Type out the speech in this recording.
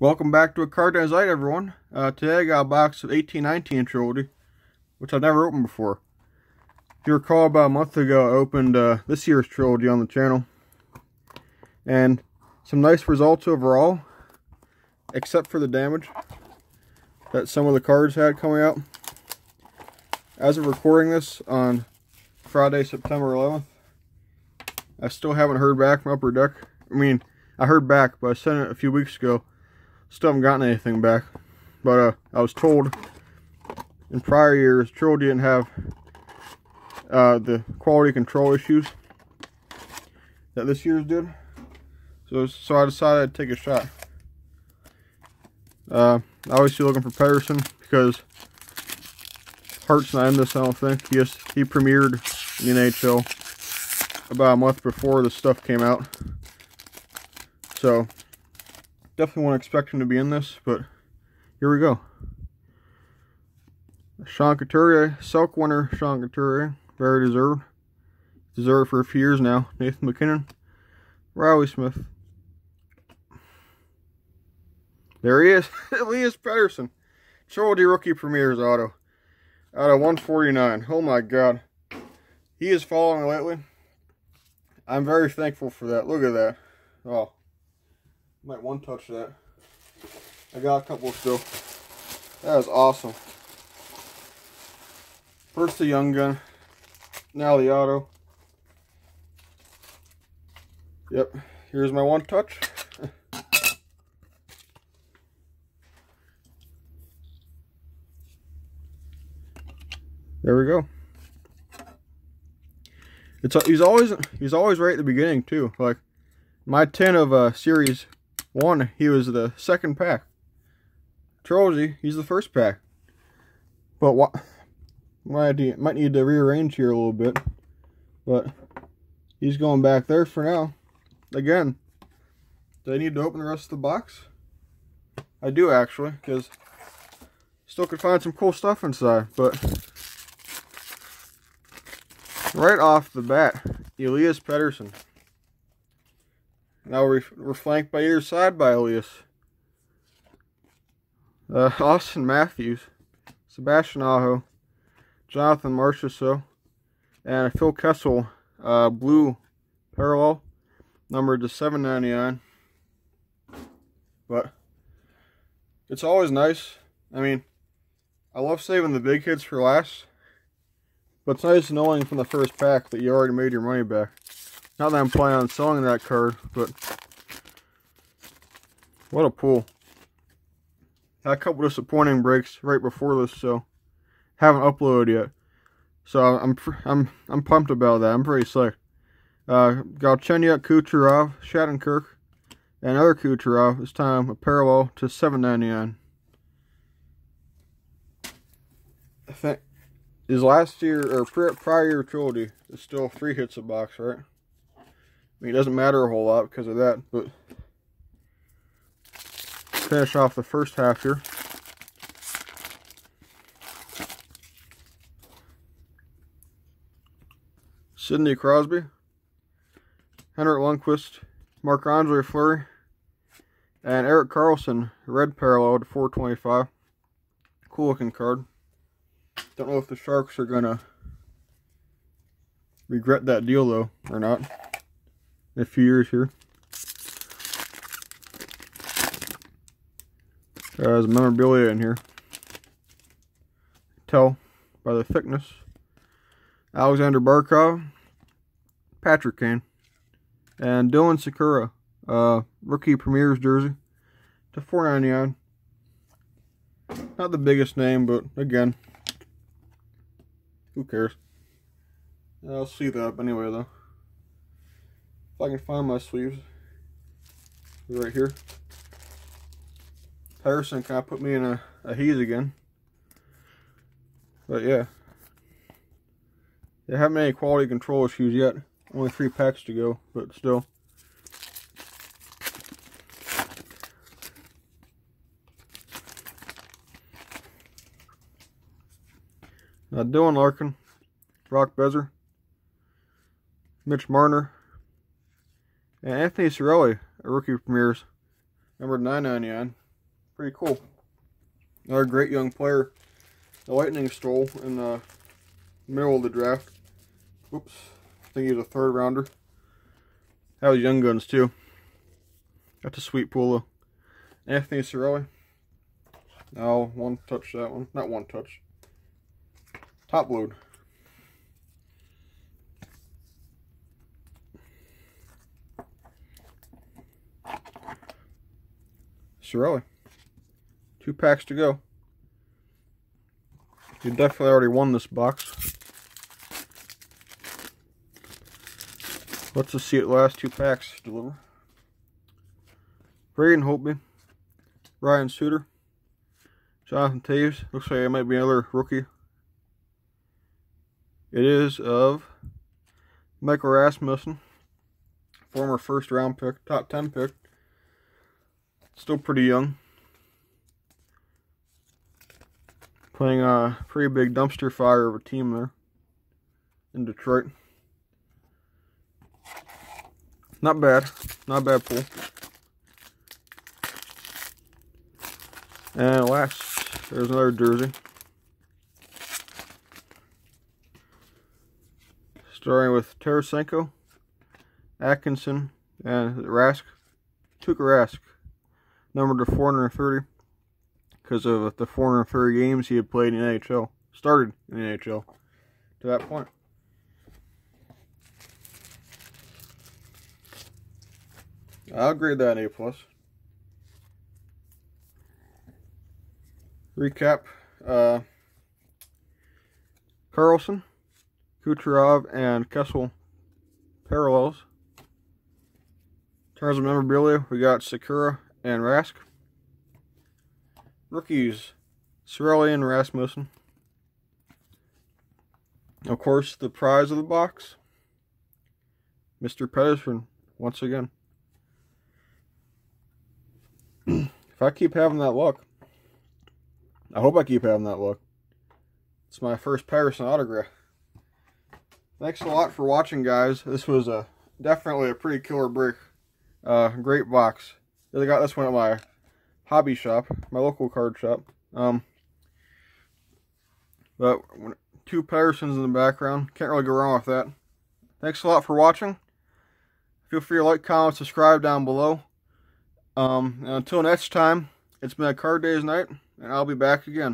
Welcome back to a Card Night, everyone. Uh, today I got a box of 1819 Trilogy, which I've never opened before. If you recall, about a month ago, I opened uh, this year's Trilogy on the channel. And some nice results overall, except for the damage that some of the cards had coming out. As of recording this on Friday, September 11th, I still haven't heard back from Upper Deck. I mean, I heard back, but I sent it a few weeks ago. Still haven't gotten anything back. But uh, I was told in prior years, Trill didn't have uh, the quality control issues that this year's did. So, so I decided I'd take a shot. Uh, obviously looking for Pettersson because Hart's not in this, I don't think. He, just, he premiered in the NHL about a month before the stuff came out. So, definitely won't expect him to be in this, but here we go. Sean Couturier, Selke winner Sean Couturier, very deserved. Deserved for a few years now. Nathan MacKinnon, Reilly Smith. There he is, Elias Pettersson. Trilogy Rookie Premieres auto. Out of 149. Oh my god. He is falling lately. I'm very thankful for that. Look at that. Oh. Might one touch that. I got a couple still. That is awesome. First the young gun. Now the auto. Yep. Here's my one touch. There we go. It's he's always he's always right at the beginning too. Like my ten of uh series one, he was the second pack. Trilogy, he's the first pack. But what might might need to rearrange here a little bit. But he's going back there for now. Again, do I need to open the rest of the box? I do actually, because still could find some cool stuff inside, but right off the bat, Elias Pettersson. Now we're, we're flanked by either side by Elias. Uh, Auston Matthews, Sebastian Aho, Jonathan Marchessault, and Phil Kessel, uh, blue parallel, numbered to 799. But it's always nice. I mean, I love saving the big hits for last. But it's nice knowing from the first pack that you already made your money back. Not that I'm planning on selling that card, but what a pull. Had a couple disappointing breaks right before this, so haven't uploaded yet. So I'm I'm I'm pumped about that. I'm pretty psyched. Uh, Galchenyuk, Kucherov, Shattenkirk, and other Kucherov. This time a parallel to 7.99. I think his last year or prior year trilogy is still three hits a box, right? I mean, it doesn't matter a whole lot because of that, but finish off the first half here. Sidney Crosby, Henrik Lundqvist, Marc-Andre Fleury, and Erik Karlsson, red parallel to 425. Cool looking card. Don't know if the Sharks are going to regret that deal, though, or not. A few years here. There's memorabilia in here. Tell by the thickness. Aleksander Barkov, Patrick Kane, and Dylan Sikura, uh, rookie premieres jersey to 4.99. Not the biggest name, but again, who cares? I'll see that anyway, though. If I can find my sleeves. Right here. Harrison kind of put me in a, a haze again. But yeah. They haven't any quality control issues yet. Only three packs to go, but still. Uh, Dylan Larkin, Brock Boeser, Mitch Marner, and Anthony Cirelli, a rookie premieres, number 999. Pretty cool. Another great young player. The Lightning stole in the middle of the draft. Oops. I think he was a third rounder. That was Young Guns too. That's a sweet pull Anthony Cirelli. No, one touch that one. Not one touch. Top load. Cirelli. Two packs to go. You definitely already won this box. Let's just see it last two packs deliver. Braden Holtby, Ryan Suter, Jonathan Toews. Looks like it might be another rookie. It is of Michael Rasmussen, former first round pick, top 10 pick. Still pretty young. Playing a pretty big dumpster fire of a team there in Detroit. Not bad. Not bad pool. And last, there's another jersey. Starting with Tarasenko, Atkinson, and Rask. Tuukka Rask, number to 430 because of the 430 games he had played in NHL. Started in NHL to that point. I'll grade that A plus. Recap: uh, Karlsson, Kucherov, and Kessel parallels. In terms of memorabilia, we got Sikura and Rask. Rookies: Cirelli and Rasmussen. Of course, the prize of the box, Mr. Pettersson, once again. if I keep having that luck, I hope I keep having that luck. It's my first Pettersson autograph. Thanks a lot for watching, guys. This was a definitely a pretty killer break. Uh, great box. I got this one at my hobby shop, my local card shop. Um, but two Petterssons in the background. Can't really go wrong with that. Thanks a lot for watching. Feel free to like, comment, subscribe down below. Um, until next time, it's been a Card Days night, and I'll be back again.